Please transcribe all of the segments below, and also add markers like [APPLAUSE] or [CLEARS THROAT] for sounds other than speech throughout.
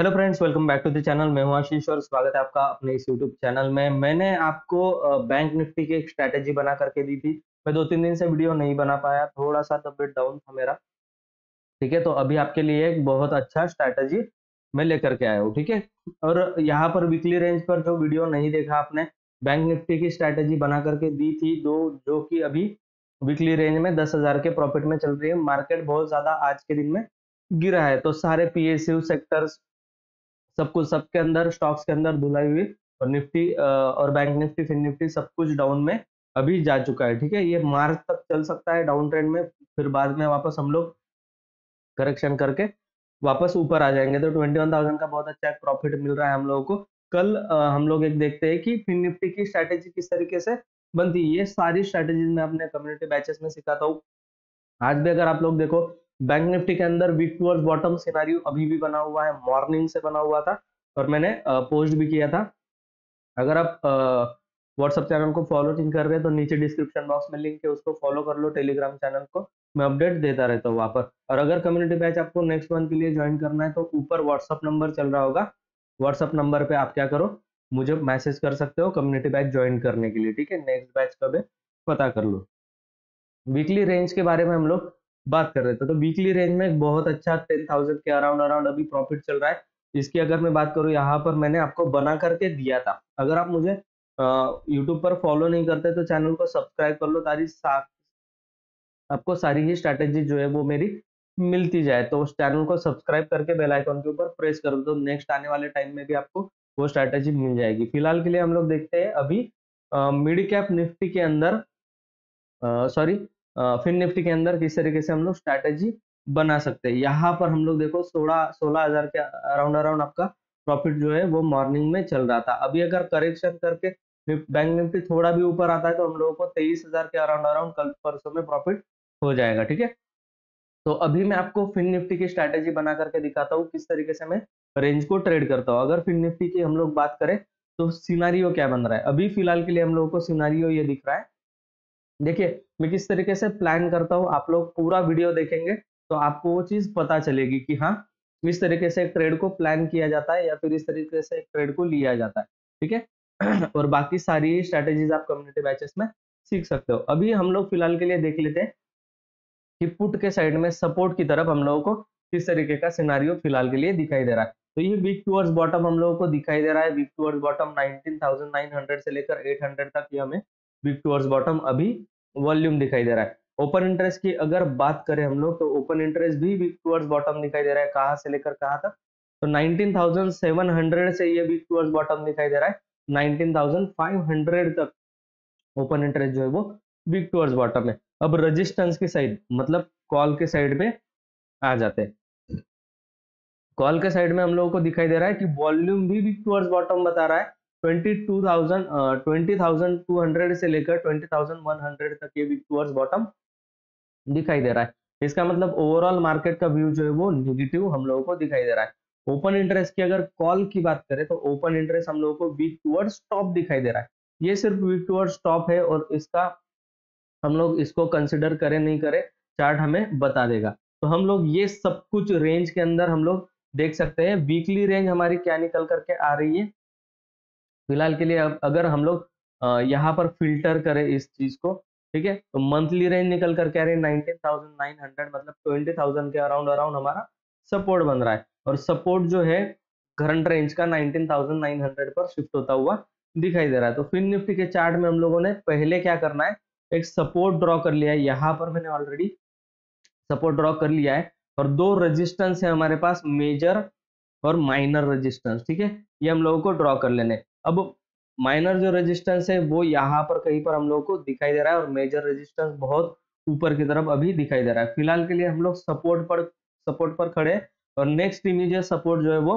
Hello friends, welcome back to the channel. मैं हूँ आशीष और स्वागत है आपका अपने इस यूट्यूब चैनल में। मैंने आपको बैंक निफ्टी की एक स्ट्रैटेजी बना करके दी थी। मैं दो तीन दिन से वीडियो नहीं बना पाया थोड़ा सा तबियत डाउन था मेरा। ठीक है तो अभी आपके लिए एक बहुत अच्छा स्ट्रैटेजी मैं लेकर के आया हूँ, ठीक है? और यहाँ पर वीकली रेंज पर जो वीडियो नहीं देखा आपने, बैंक निफ्टी की स्ट्रैटेजी बना करके दी थी दो, जो कि अभी वीकली रेंज में दस हज़ार के प्रॉफिट में चल रही है। मार्केट बहुत ज़्यादा आज के दिन में गिरा है तो सारे पीएसयू सेक्टर्स सब कुछ सबके अंदर, स्टॉक्स के अंदर धुलाई हुई और निफ्टी और बैंक निफ्टी फिन निफ्टी सब कुछ डाउन में अभी जा चुका है, ठीक है? ये मार्च तक चल सकता है डाउन ट्रेंड में, फिर बाद में वापस हम लोग करेक्शन करके वापस ऊपर आ जाएँगे। तो ट्वेंटी वन थाउज़ेंड का बहुत अच्छा प्रॉफिट मिल रहा है हम लोगों को। कल हम लोग एक देखते हैं कि फिन निफ्टी की स्ट्रैटेजी किस तरीके से बनती है, ये सारी स्ट्रैटेजीज मैं अपने कम्युनिटी बैचेस में सिखाता हूँ। आज भी अगर आप लोग देखो बैंक निफ्टी के अंदर वीक टूवर्स बॉटम सिनारियो अभी भी बना हुआ है मॉर्निंग से बना हुआ था और मैंने पोस्ट भी किया था। अगर आप व्हाट्सअप चैनल को फॉलो नहीं कर रहे हैं तो नीचे डिस्क्रिप्शन बॉक्स में लिंक है, उसको फॉलो कर लो टेलीग्राम चैनल को। मैं अपडेट देता रहता हूँ वहाँ पर। और अगर कम्युनिटी बैच आपको नेक्स्ट मंथ के लिए ज्वाइन करना है तो ऊपर व्हाट्सअप नंबर चल रहा होगा। व्हाट्सअप नंबर पे आप क्या करो, मुझे मैसेज कर सकते हो कम्युनिटी बैच ज्वाइन करने के लिए, ठीक है? नेक्स्ट बैच कब है, पता कर लो। वीकली रेंज के बारे में हम लोग बात कर रहे थे। तो वीकली रेंज में बहुत अच्छा टेन थाउज़ेंड के अराउंड अराउंड अभी प्रॉफिट चल रहा है। इसकी अगर मैं बात करूँ, यहाँ पर मैंने आपको बना करके दिया था। अगर आप मुझे यूट्यूब पर फॉलो नहीं करते तो चैनल को सब्सक्राइब कर लो तारी आपको सारी ही स्ट्रैटेजी जो है वो मेरी मिलती जाए। तो उस चैनल को सब्सक्राइब करके बेल आइकन के ऊपर प्रेस कर दो। तो नेक्स्ट आने वाले टाइम में भी आपको वो स्ट्रैटेजी मिल जाएगी। फ़िलहाल के लिए हम लोग देखते हैं। अभी मिड कैप निफ्टी के अंदर सॉरी फिन निफ्टी के अंदर किस तरीके से हम लोग स्ट्रैटेजी बना सकते हैं। यहाँ पर हम लोग देखो सोलह सोलह हज़ार के अराउंड अराउंड आपका प्रॉफिट जो है वो मॉर्निंग में चल रहा था। अभी अगर करेक्शन करके बैंक निफ्टी थोड़ा भी ऊपर आता है तो हम लोगों को तेईस हज़ार के अराउंड अराउंड कल परसों में प्रॉफिट हो जाएगा, ठीक है? तो अभी मैं आपको फिन निफ्टी की स्ट्रैटेजी बना करके दिखाता हूँ किस तरीके से मैं रेंज को ट्रेड करता हूँ। अगर फिन निफ्टी की हम लोग बात करें तो सिनारियो क्या बन रहा है? अभी फ़िलहाल के लिए हम लोगों को सिनारियो ये दिख रहा है देखिए मैं किस तरीके से प्लान करता हूँ आप लोग पूरा वीडियो देखेंगे तो आपको वो चीज़ पता चलेगी कि हाँ इस तरीके से एक ट्रेड को प्लान किया जाता है या फिर इस तरीके से एक ट्रेड को लिया जाता है ठीक है? [CLEARS THROAT] और बाकी सारी स्ट्रेटेजीज आप कम्युनिटी बैचेस में सीख सकते हो। अभी हम लोग फ़िलहाल के लिए देख लेते हैं कि पुट के साइड में सपोर्ट की तरफ़ हम लोगों को किस तरीके का सिनारियो फ़िलहाल के लिए दिखाई दे रहा है। तो ये वीक टूवर्ड्स बॉटम हम लोगों को दिखाई दे रहा है वीक टूवर्ड्स बॉटम 19,900 से लेकर 800 तक ये हमें वीक टूवर्ड्स बॉटम अभी वॉल्यूम दिखाई दे रहा है। ओपन इंटरेस्ट की अगर बात करें हम लोग तो ओपन इंटरेस्ट भी वीक टूवर्ड्स बॉटम दिखाई दे रहा है। कहाँ से लेकर कहाँ तक? तो 19,700 से ये वीक टूवर्ड्स बॉटम दिखाई दे रहा है। 19,500 तक ओपन इंटरेस्ट जो है वो वीक टूअर्स बॉटम है। अब रजिस्टेंस की साइड मतलब कॉल के साइड में आ जाते हैं। कॉल के साइड में हम लोगों को दिखाई दे रहा है कि वॉल्यूम भी वीक टूअर्स बॉटम बता रहा है। Twenty two thousand twenty thousand two hundred से लेकर ट्वेंटी थाउज़ेंड वन हंड्रेड तक ये टूवर्ड्स बॉटम दिखाई दे रहा है। इसका मतलब ओवरऑल मार्केट का व्यू जो है वो निगेटिव हम लोगों को दिखाई दे रहा है। ओपन इंटरेस्ट की अगर कॉल की बात करें तो ओपन इंटरेस्ट हम लोगों को वीक टूवर्ड्स टॉप दिखाई दे रहा है। ये सिर्फ़ वीक टूवर्ड्स टॉप है और इसका हम लोग इसको कंसिडर करें नहीं करें चार्ट हमें बता देगा। तो हम लोग ये सब कुछ रेंज के अंदर हम लोग देख सकते हैं। वीकली रेंज हमारी क्या निकल करके आ रही है? फ़िलहाल के लिए अब अगर हम लोग यहाँ पर फ़िल्टर करें इस चीज़ को, ठीक है? तो मंथली रेंज निकल कर क्या रहे नाइनटीन थाउज़ेंड नाइन हंड्रेड मतलब ट्वेंटी थाउज़ेंड के अराउंड अराउंड हमारा सपोर्ट बन रहा है। और सपोर्ट जो है, करंट रेंज का नाइनटीन थाउज़ेंड नाइन हंड्रेड पर शिफ्ट होता हुआ दिखाई दे रहा है। तो फिन निफ्टी के चार्ट में हम लोगों ने पहले क्या करना है, एक सपोर्ट ड्रॉ कर लिया है। यहाँ पर मैंने ऑलरेडी सपोर्ट ड्रॉ कर लिया है और दो रजिस्टेंस है हमारे पास, मेजर और माइनर रजिस्टेंस, ठीक है? ये हम लोगों को ड्रॉ कर लेने अब माइनर जो रेजिस्टेंस है, वो यहाँ पर कहीं पर हम लोग को दिखाई दे रहा है और मेजर रेजिस्टेंस बहुत ऊपर की तरफ़ अभी दिखाई दे रहा है। फ़िलहाल के लिए हम लोग सपोर्ट पर सपोर्ट पर खड़े और नेक्स्ट इमीजिएट सपोर्ट जो है वो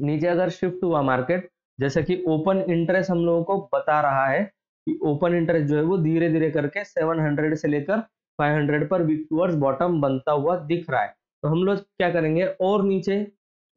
नीचे अगर शिफ्ट हुआ मार्केट जैसे कि ओपन इंटरेस्ट हम लोगों को बता रहा है कि ओपन इंटरेस्ट जो है वो धीरे धीरे करके 700 से लेकर 500 पर वीक टूवर्ड्स बॉटम बनता हुआ दिख रहा है। तो हम लोग क्या करेंगे? और नीचे,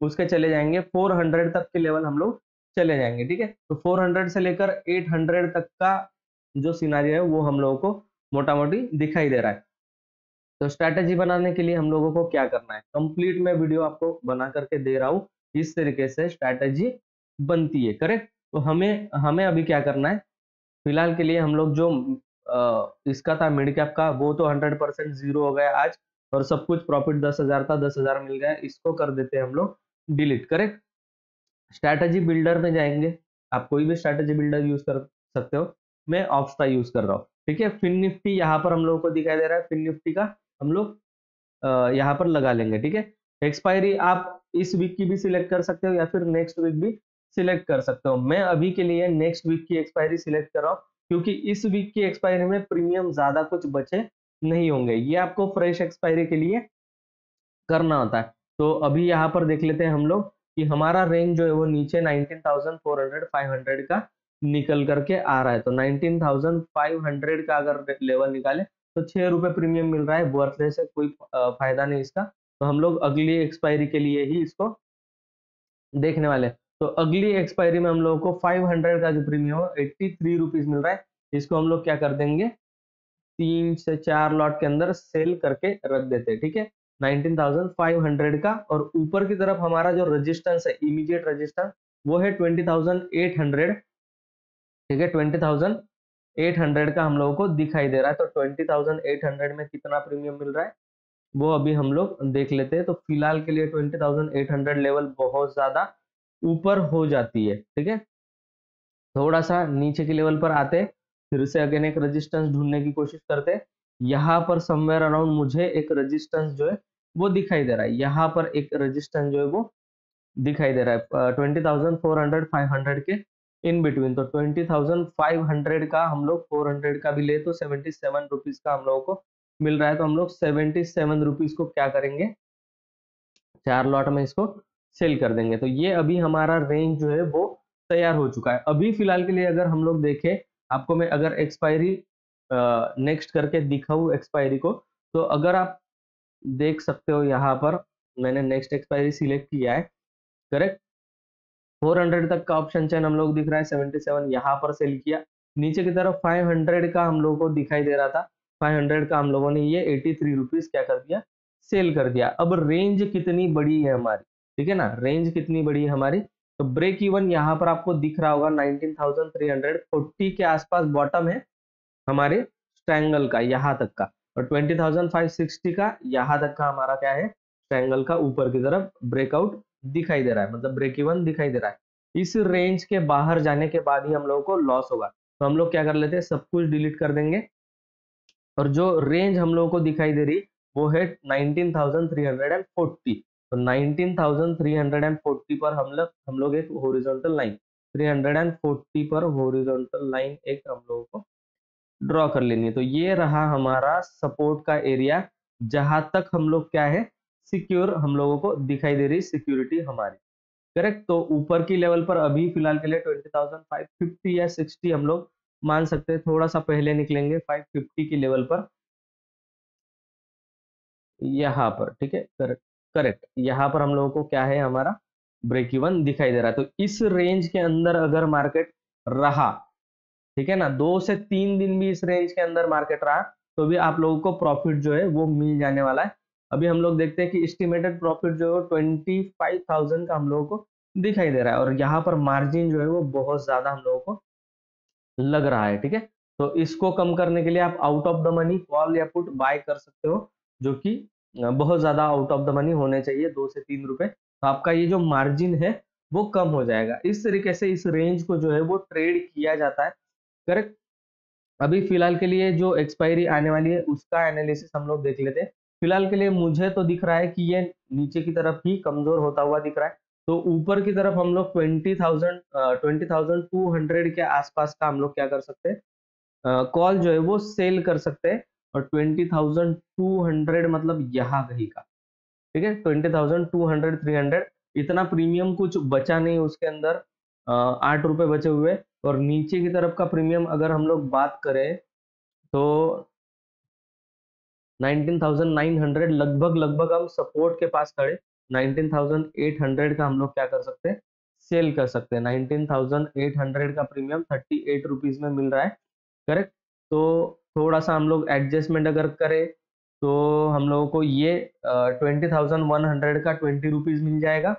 उसके चले जाएँगे। 400 तक के लेवल हम लोग चले जाएँगे ठीक है? तो 400 से लेकर 800 तक का जो सिनारियो है वो हम लोगों को मोटा मोटी दिखाई दे रहा है। तो स्ट्रैटेजी बनाने के लिए हम लोगों को क्या करना है? कंप्लीट मैं वीडियो आपको बना करके दे रहा हूँ इस तरीके से स्ट्रैटेजी बनती है करेक्ट तो हमें हमें अभी क्या करना है? फ़िलहाल के लिए हम लोग जो आ, इसका था मिड कैप का वो तो हंड्रेड परसेंट ज़ीरो हो गया आज और सब कुछ प्रॉफिट दस हज़ार था दस हज़ार मिल गया इसको कर देते हैं हम लोग डिलीट करेक्ट स्ट्रैटेजी बिल्डर में जाएँगे। आप कोई भी स्ट्रैटेजी बिल्डर यूज़ कर सकते हो। मैं ऑप्स यूज़ कर रहा हूँ। ठीक है? फिन निफ्टी यहाँ पर हम लोगों को दिखाई दे रहा है। फिन निफ्टी का हम लोग यहाँ पर लगा लेंगे। ठीक है? एक्सपायरी आप इस वीक की भी सिलेक्ट कर सकते हो या फिर नेक्स्ट वीक भी सिलेक्ट कर सकते हो। मैं अभी के लिए नेक्स्ट वीक की एक्सपायरी सिलेक्ट कर रहा हूँ, क्योंकि इस वीक की एक्सपायरी में प्रीमियम ज़्यादा कुछ बचे नहीं होंगे। ये आपको फ्रेश एक्सपायरी के लिए करना होता है। तो अभी यहाँ पर देख लेते हैं हम लोग। कि हमारा रेंज जो है वो नीचे 19,400 500 का निकल करके आ रहा है। तो 19,500 का अगर लेवल निकाले तो छह रुपए प्रीमियम मिल रहा है वर्थलेस है कोई फ़ायदा नहीं इसका। तो हम लोग अगली एक्सपायरी के लिए ही इसको देखने वाले तो अगली एक्सपायरी में हम लोगों को 500 का जो प्रीमियम है एट्टी थ्री रुपीज़ मिल रहा है। इसको हम लोग क्या कर देंगे? तीन से चार लॉट के अंदर सेल करके रख देते हैं ठीक है? 19,500 का और ऊपर की तरफ़ हमारा जो रजिस्टेंस है इमीडिएट रजिस्टेंस वो है 20,800 ठीक है 20,800 का हम लोगों को दिखाई दे रहा है। तो 20,800 में कितना प्रीमियम मिल रहा है वो अभी हम लोग देख लेते हैं। तो फ़िलहाल के लिए 20,800 लेवल बहुत ज़्यादा ऊपर हो जाती है। ठीक है थोड़ा सा नीचे के लेवल पर आते फिर से अगेन एक रेजिस्टेंस ढूँढने की कोशिश करते यहाँ पर समवेयर अराउंड मुझे एक रेजिस्टेंस जो है वो दिखाई दे रहा है। यहाँ पर एक रेजिस्टेंस जो है वो दिखाई दे रहा है। Twenty thousand four hundred five hundred के इन बिटवीन तो ट्वेंटी थाउज़ेंड फाइव हंड्रेड का हम लोग फोर हंड्रेड का भी ले तो सेवेंटी सेवन रुपीज़ का हम लोगों को मिल रहा है। तो हम लोग सेवेंटी सेवन रुपीज़ को क्या करेंगे? चार लॉट में इसको सेल कर देंगे। तो ये अभी हमारा रेंज जो है वो तैयार हो चुका है। अभी फ़िलहाल के लिए अगर हम लोग देखें, आपको मैं अगर एक्सपायरी नेक्स्ट करके दिखाऊँ एक्सपायरी को तो अगर आप देख सकते हो यहाँ पर मैंने नेक्स्ट एक्सपायरी सिलेक्ट किया है करेक्ट 400 तक का ऑप्शन चैन हम लोग दिख रहा है 77 यहाँ पर सेल किया। नीचे की तरफ़ 500 का हम लोगों को दिखाई दे रहा था 500 का हम लोगों ने ये एटी थ्री रुपीज़ क्या कर दिया? सेल कर दिया। अब रेंज कितनी बड़ी है हमारी? ठीक है ना? रेंज कितनी बड़ी है हमारी? तो ब्रेक इवन यहाँ पर आपको दिख रहा होगा 19,340 के आसपास बॉटम है हमारे स्ट्रैंगल का यहाँ तक का। और 20,560 का यहाँ तक का हमारा क्या है? स्ट्रैंगल का ऊपर की तरफ़ ब्रेकआउट दिखाई दे रहा है मतलब ब्रेक इवन दिखाई दे रहा है। इस रेंज के बाहर जाने के बाद ही हम लोगों को लॉस होगा। तो हम लोग क्या कर लेते हैं? सब कुछ डिलीट कर देंगे। और जो रेंज हम लोगों को दिखाई दे रही वो है 19,340 तो 19,340 पर हम लोग हम लोग एक हॉरिजॉन्टल लाइन 340 पर हॉरिजॉन्टल लाइन एक हम लोगों को ड्रॉ कर लेनी है तो ये रहा हमारा सपोर्ट का एरिया जहाँ तक हम लोग क्या है सिक्योर हम लोगों को दिखाई दे रही सिक्योरिटी हमारी। करेक्ट तो ऊपर की लेवल पर अभी फ़िलहाल के लिए ट्वेंटी फाइव फिफ्टी या सिक्सटी हम लोग मान सकते हैं। थोड़ा सा पहले निकलेंगे 550 की लेवल पर। यहाँ पर, ठीक है? करेक्ट करेक्ट यहाँ पर हम लोगों को क्या है, हमारा ब्रेक इवन दिखाई दे रहा है। तो इस रेंज के अंदर अगर मार्केट रहा ठीक है ना? दो से तीन दिन भी इस रेंज के अंदर मार्केट रहा तो भी आप लोगों को प्रॉफिट जो है, वो मिल जाने वाला है। अभी हम लोग देखते हैं कि एस्टिमेटेड प्रॉफिट जो है ट्वेंटी फाइव थाउज़ेंड का हम लोगों को दिखाई दे रहा है। और यहाँ पर मार्जिन जो है, वो बहुत ज़्यादा हम लोगों को लग रहा है, ठीक है? तो इसको कम करने के लिए आप out of the money call या पुट बाय कर सकते हो, जो कि बहुत ज़्यादा आउट ऑफ़ द मनी होने चाहिए, दो से तीन रुपए। तो आपका ये जो मार्जिन है, वो कम हो जाएगा। इस तरीके से इस रेंज को जो है, वो ट्रेड किया जाता है। करेक्ट अभी फ़िलहाल के लिए जो एक्सपायरी आने वाली है, उसका एनालिसिस हम लोग देख लेते हैं। फ़िलहाल के लिए मुझे तो दिख रहा है कि ये नीचे की तरफ़ ही कमज़ोर होता हुआ दिख रहा है। तो ऊपर की तरफ़ हम लोग twenty thousand twenty thousand two hundred के आसपास का हम लोग क्या कर सकते हैं? कॉल जो है वो सेल कर सकते हैं और ट्वेंटी थाउज़ेंड टू हंड्रेड मतलब यहाँ कहीं का। ठीक है? Twenty thousand two hundred three hundred इतना प्रीमियम कुछ बचा नहीं उसके अंदर। आठ रुपए बचे हुए। और नीचे की तरफ़ का प्रीमियम अगर हम लोग बात करें तो 19,900 लगभग लगभग हम सपोर्ट के पास खड़े। 19,800 का हम लोग क्या कर सकते हैं? सेल कर सकते हैं। 19,800 का प्रीमियम थर्टी एट रुपीज़ में मिल रहा है। करेक्ट तो थोड़ा सा हम लोग एडजस्टमेंट अगर करें तो हम लोगों को ये ट्वेंटी थाउज़ेंड वन हंड्रेड का ट्वेंटी रुपीज़ मिल जाएगा।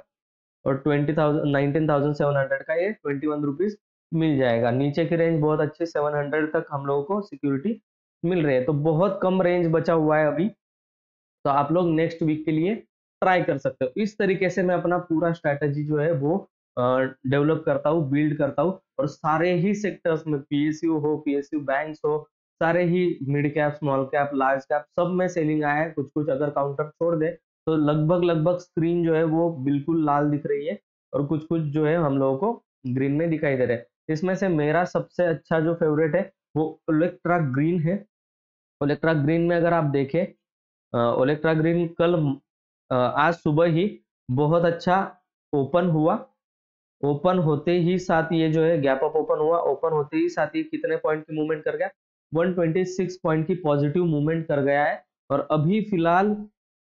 और twenty thousand nineteen thousand seven hundred का ये ट्वेंटी वन रुपीज़ मिल जाएगा। नीचे की रेंज बहुत अच्छी सेवन हंड्रेड तक हम लोगों को सिक्योरिटी मिल रही है। तो बहुत कम रेंज बचा हुआ है अभी। तो आप लोग नेक्स्ट वीक के लिए ट्राई कर सकते हो। इस तरीके से मैं अपना पूरा स्ट्रैटेजी जो है वो डेवलप करता हूँ बिल्ड करता हूँ। और सारे ही सेक्टर्स में पीएसयू हो पीएसयू बैंक्स हो, सारे ही mid cap small cap large cap सब में सेलिंग आया है। कुछ कुछ अगर काउंटर छोड़ दे तो लगभग लगभग स्क्रीन जो है वो बिल्कुल लाल दिख रही है। और कुछ कुछ जो है हम लोगों को ग्रीन में दिखाई दे रहे हैं। इसमें से मेरा सबसे अच्छा जो फेवरेट है, वो ओलेक्ट्रा ग्रीन है। ओलेक्ट्रा ग्रीन में अगर आप देखें ओलेक्ट्रा ग्रीन कल आज सुबह ही बहुत अच्छा ओपन हुआ। ओपन होते ही साथ ये जो है गैप अप ओपन हुआ। ओपन होते ही साथ ये कितने पॉइंट की मूवमेंट कर गया? 126 पॉइंट की पॉजिटिव मूवमेंट कर गया है। और अभी फ़िलहाल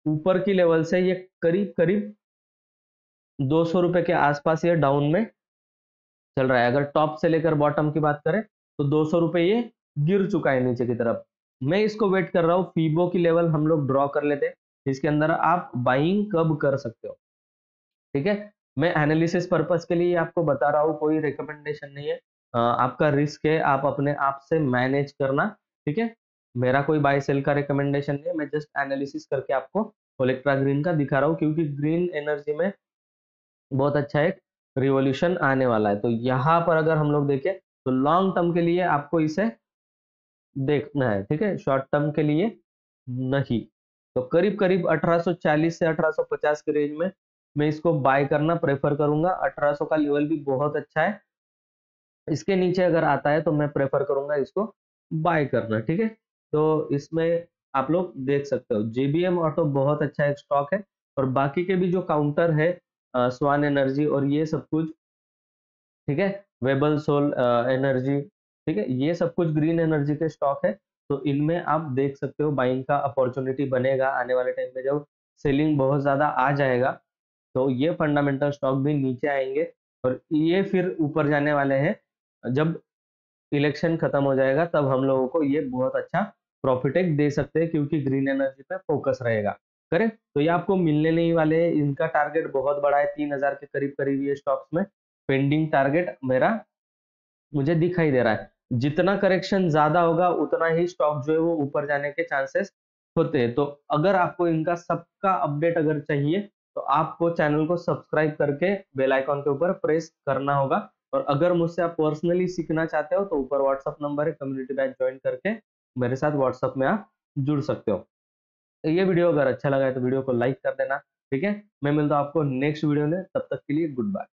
ऊपर की लेवल से ये करीब करीब दो सौ रुपए के आसपास ये डाउन में चल रहा है। अगर टॉप से लेकर बॉटम की बात करें तो दो सौ रुपए ये गिर चुका है नीचे की तरफ़। मैं इसको वेट कर रहा हूँ। फीबो की लेवल हम लोग ड्रॉ कर लेते हैं। इसके अंदर आप बाइंग कब कर सकते हो? ठीक है? मैं एनालिसिस पर्पज के लिए आपको बता रहा हूँ। कोई रिकमेंडेशन नहीं है। आपका रिस्क है। आप अपने आप से मैनेज करना। ठीक है? मेरा कोई बाय सेल का रिकमेंडेशन नहीं है। मैं जस्ट एनालिसिस करके आपको ओलेक्ट्रा ग्रीन का दिखा रहा हूँ। क्योंकि ग्रीन एनर्जी में बहुत अच्छा एक रिवोल्यूशन आने वाला है। तो यहाँ पर अगर हम लोग देखें तो लॉन्ग टर्म के लिए आपको इसे देखना है, ठीक है? शॉर्ट टर्म के लिए नहीं। तो करीब करीब 1840 से 1850 के रेंज में मैं इसको बाय करना प्रेफर करूँगा। 1800 का लेवल भी बहुत अच्छा है। इसके नीचे अगर आता है तो मैं प्रेफर करूँगा इसको बाय करना, ठीक है? तो इसमें आप लोग देख सकते हो। जेबीएम ऑटो बहुत अच्छा एक स्टॉक है और बाकी के भी जो काउंटर है स्वान एनर्जी और ये सब कुछ, ठीक है? वेबल, सोल एनर्जी, ठीक है? ये सब कुछ ग्रीन एनर्जी के स्टॉक है तो इनमें आप देख सकते हो बाइंग का अपॉर्चुनिटी बनेगा आने वाले टाइम में। जब सेलिंग बहुत ज़्यादा आ जाएगा तो ये फंडामेंटल स्टॉक भी नीचे आएँगे और ये फिर ऊपर जाने वाले हैं। जब इलेक्शन खत्म हो जाएगा, तब हम लोगों को ये बहुत अच्छा प्रॉफिट दे सकते हैं, क्योंकि ग्रीन एनर्जी पे फोकस रहेगा। करेक्ट तो ये आपको मिलने नहीं वाले इनका टारगेट बहुत बड़ा है, तीन हज़ार के करीब करीब ये स्टॉक्स में। पेंडिंग टारगेट मेरा मुझे दिखाई दे रहा है। जितना करेक्शन ज़्यादा होगा, उतना ही स्टॉक जो है वो ऊपर जाने के चांसेस होते हैं। तो अगर आपको इनका सबका अपडेट अगर चाहिए तो आपको चैनल को सब्सक्राइब करके बेल आइकॉन के ऊपर प्रेस करना होगा। और अगर मुझसे आप पर्सनली सीखना चाहते हो तो ऊपर व्हाट्सअप नंबर है कम्युनिटी बैच ज्वाइन करके मेरे साथ व्हाट्सअप में आप जुड़ सकते हो। ये वीडियो अगर अच्छा लगा है तो वीडियो को लाइक कर देना, ठीक है? मैं मिलता हूँ आपको नेक्स्ट वीडियो में, तब तक के लिए गुड बाय।